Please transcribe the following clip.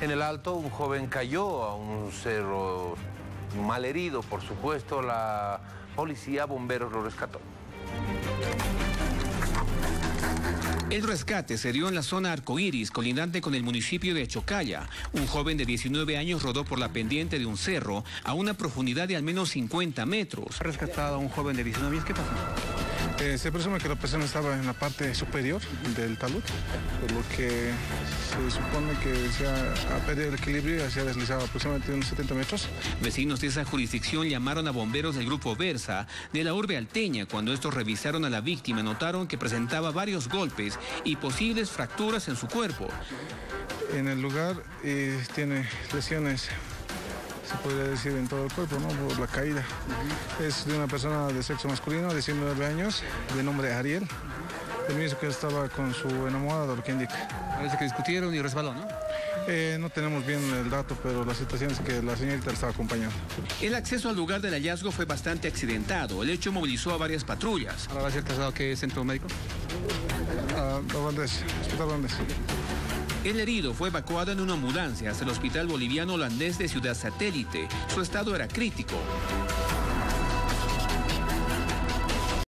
En el Alto, un joven cayó a un cerro mal herido, por supuesto, la policía, bomberos lo rescató. El rescate se dio en la zona Arcoíris, colindante con el municipio de Chocalla. Un joven de 19 años rodó por la pendiente de un cerro a una profundidad de al menos 50 metros. Ha rescatado a un joven de 19 años. ¿Qué pasó? Eh, se presume que la persona estaba en la parte superior del talud, por lo que se supone que se ha, perdido el equilibrio y se ha deslizado aproximadamente unos 70 metros. Vecinos de esa jurisdicción llamaron a bomberos del grupo Versa de la urbe alteña. Cuando estos revisaron a la víctima, notaron que presentaba varios golpes y posibles fracturas en su cuerpo. En el lugar eh, tiene lesiones se podría decir en todo el cuerpo, ¿no? Por la caída. Es de una persona de sexo masculino de 19 años, de nombre Ariel. El mismo que estaba con su enamorada, lo que indica. Parece que discutieron y resbaló, ¿no? Eh, no tenemos bien el dato, pero la situación es que la señorita estaba acompañando. El acceso al lugar del hallazgo fue bastante accidentado. El hecho movilizó a varias patrullas. ¿Ahora va a ser trasladado a qué centro médico? A Hospital Valdés. El herido fue evacuado en una ambulancia hacia el hospital boliviano holandés de Ciudad Satélite. Su estado era crítico.